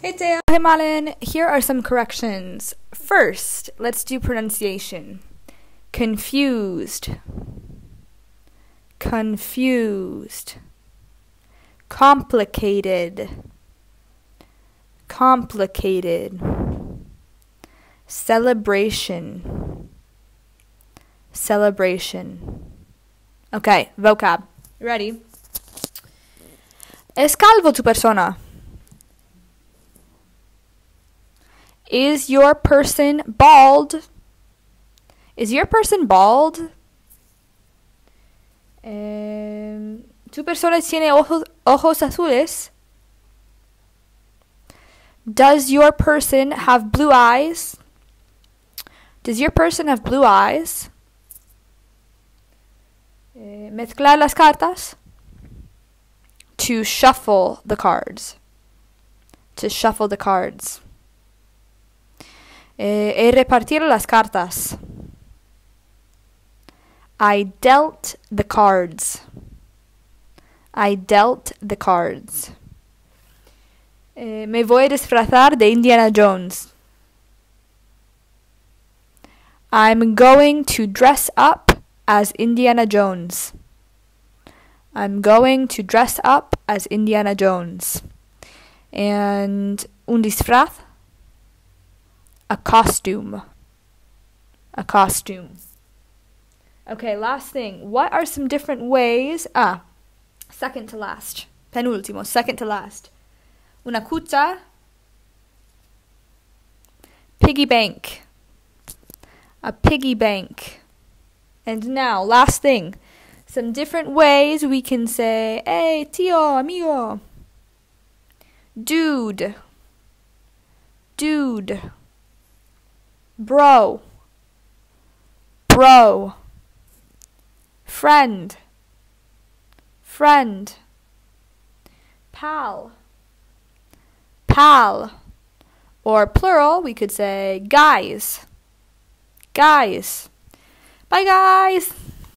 Hey Teo. Hey Malen. Here are some corrections. First, let's do pronunciation. Confused. Confused. Complicated. Complicated. Celebration. Celebration. Okay, vocab. Ready? Es calvo tu persona. Is your person bald? Is your person bald? Em, ¿Tu persona tiene ojos, ojos azules? Does your person have blue eyes? Does your person have blue eyes? Eh, mezclar las cartas? To shuffle the cards. To shuffle the cards. Eh, repartir las cartas. I dealt the cards. I dealt the cards. Eh, me voy a disfrazar de Indiana Jones. I'm going to dress up as Indiana Jones. I'm going to dress up as Indiana Jones. And un disfraz? A costume. A costume. Okay, last thing. What are some different ways? Ah, second to last. Penultimo, second to last. Una cuta. Piggy bank. A piggy bank. And now, last thing. Some different ways we can say, hey, tío, amigo. Dude. Dude. Bro. Bro. Friend. Friend. Pal. Pal. Or plural, we could say guys. Guys. Bye, guys.